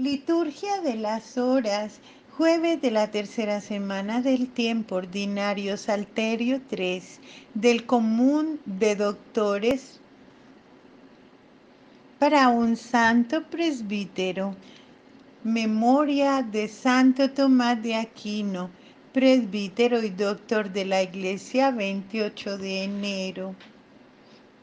Liturgia de las Horas, jueves de la tercera semana del tiempo ordinario, Salterio 3, del común de doctores para un santo presbítero. Memoria de Santo Tomás de Aquino, presbítero y doctor de la Iglesia, 28 de enero.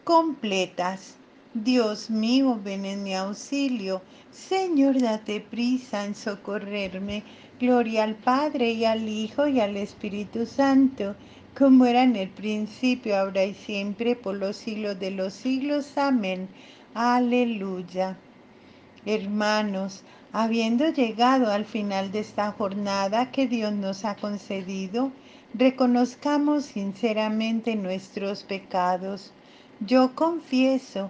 Completas. Dios mío, ven en mi auxilio. Señor, date prisa en socorrerme. Gloria al Padre y al Hijo y al Espíritu Santo, como era en el principio, ahora y siempre, por los siglos de los siglos. Amén. Aleluya. Hermanos, habiendo llegado al final de esta jornada que Dios nos ha concedido, reconozcamos sinceramente nuestros pecados. Yo confieso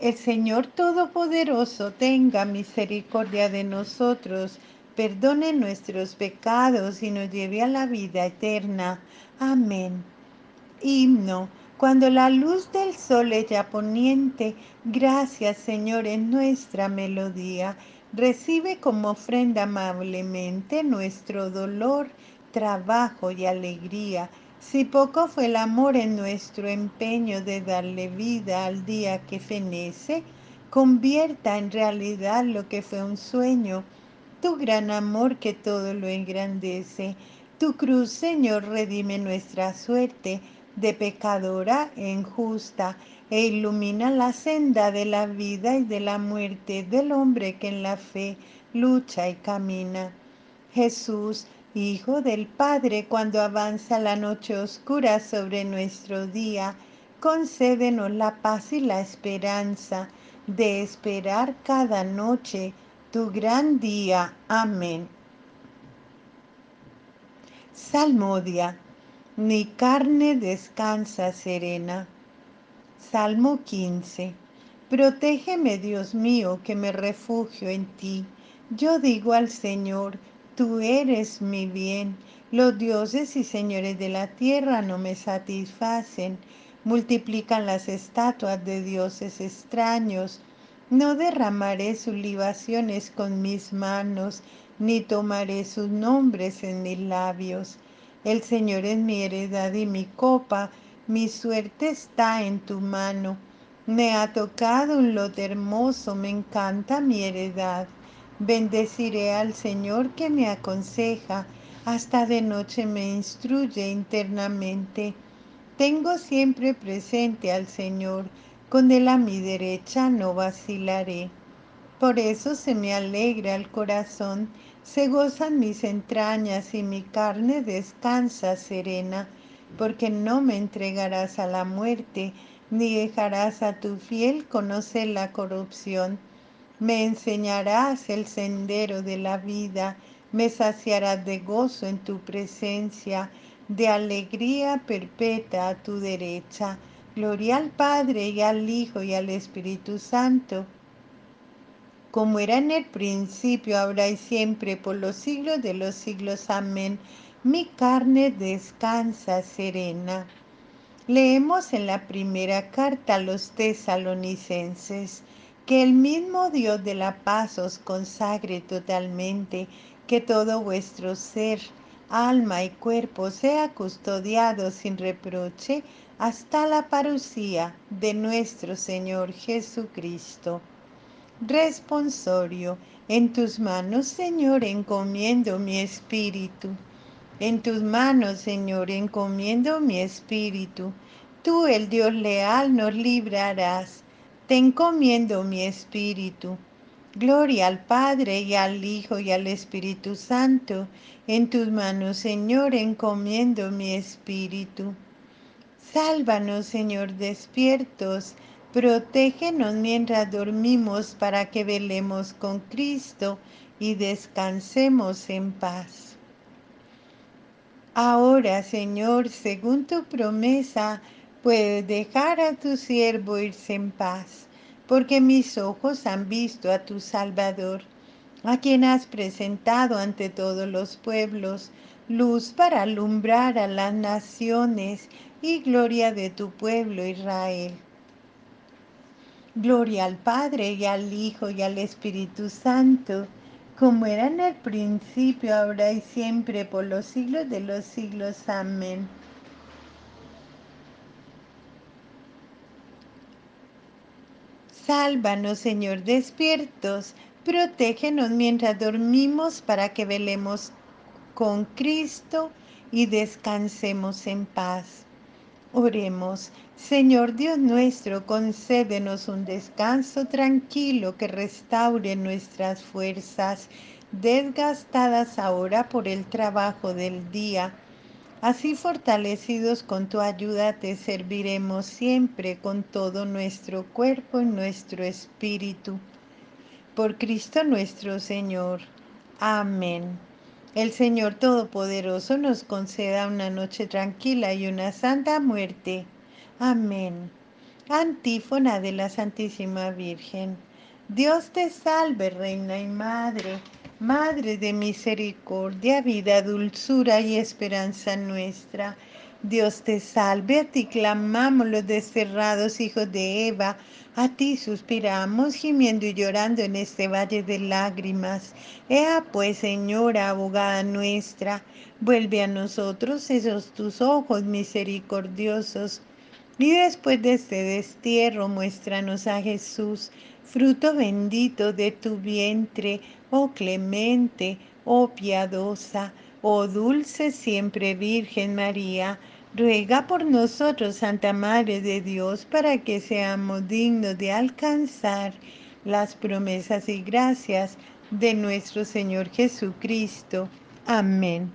El Señor Todopoderoso tenga misericordia de nosotros, perdone nuestros pecados y nos lleve a la vida eterna. Amén. Himno. Cuando la luz del sol ya poniente, gracias Señor en nuestra melodía, recibe como ofrenda amablemente nuestro dolor, trabajo y alegría si poco fue el amor en nuestro empeño de darle vida al día que fenece, convierta en realidad lo que fue un sueño, tu gran amor que todo lo engrandece. Tu cruz, Señor, redime nuestra suerte de pecadora en justa e ilumina la senda de la vida y de la muerte del hombre que en la fe lucha y camina. Jesús, Hijo del Padre, cuando avanza la noche oscura sobre nuestro día, concédenos la paz y la esperanza de esperar cada noche tu gran día. Amén. Salmodia. Mi carne descansa serena. Salmo 15. Protégeme, Dios mío, que me refugio en ti. Yo digo al Señor, Tú eres mi bien. Los dioses y señores de la tierra no me satisfacen. Multiplican las estatuas de dioses extraños. No derramaré sus libaciones con mis manos, ni tomaré sus nombres en mis labios. El Señor es mi heredad y mi copa, mi suerte está en tu mano. Me ha tocado un lote hermoso, me encanta mi heredad. Bendeciré al Señor que me aconseja, hasta de noche me instruye internamente. Tengo siempre presente al Señor, con él a mi derecha no vacilaré. Por eso se me alegra el corazón, se gozan mis entrañas y mi carne descansa serena, porque no me entregarás a la muerte, ni dejarás a tu fiel conocer la corrupción me enseñarás el sendero de la vida, me saciarás de gozo en tu presencia, de alegría perpetua a tu derecha. Gloria al Padre y al Hijo y al Espíritu Santo, como era en el principio, ahora y siempre, por los siglos de los siglos. Amén. Mi carne descansa serena. Leemos en la primera carta a los tesalonicenses. Que el mismo Dios de la paz os consagre totalmente, que todo vuestro ser, alma y cuerpo sea custodiado sin reproche hasta la parucía de nuestro Señor Jesucristo. Responsorio, en tus manos, Señor, encomiendo mi espíritu. En tus manos, Señor, encomiendo mi espíritu. Tú, el Dios leal, nos librarás te encomiendo mi espíritu. Gloria al Padre y al Hijo y al Espíritu Santo. En tus manos, Señor, encomiendo mi espíritu. Sálvanos, Señor, despiertos. Protégenos mientras dormimos para que velemos con Cristo y descansemos en paz. Ahora, Señor, según tu promesa, puedes dejar a tu siervo irse en paz, porque mis ojos han visto a tu Salvador, a quien has presentado ante todos los pueblos, luz para alumbrar a las naciones y gloria de tu pueblo Israel. Gloria al Padre y al Hijo y al Espíritu Santo, como era en el principio, ahora y siempre, por los siglos de los siglos. Amén. Sálvanos, Señor, despiertos, protégenos mientras dormimos para que velemos con Cristo y descansemos en paz. Oremos, Señor Dios nuestro, concédenos un descanso tranquilo que restaure nuestras fuerzas, desgastadas ahora por el trabajo del día. Así fortalecidos con tu ayuda te serviremos siempre con todo nuestro cuerpo y nuestro espíritu. Por Cristo nuestro Señor. Amén. El Señor Todopoderoso nos conceda una noche tranquila y una santa muerte. Amén. Antífona de la Santísima Virgen. Dios te salve, Reina y Madre, Madre de misericordia, vida, dulzura y esperanza nuestra. Dios te salve, a ti clamamos los desterrados hijos de Eva, a ti suspiramos gimiendo y llorando en este valle de lágrimas. Ea pues, Señora, abogada nuestra, vuelve a nosotros esos tus ojos misericordiosos. Y después de este destierro, muéstranos a Jesús, fruto bendito de tu vientre, oh clemente, oh piadosa, oh dulce siempre Virgen María Ruega por nosotros, Santa Madre de Dios, para que seamos dignos de alcanzar las promesas y gracias de nuestro Señor Jesucristo. Amén.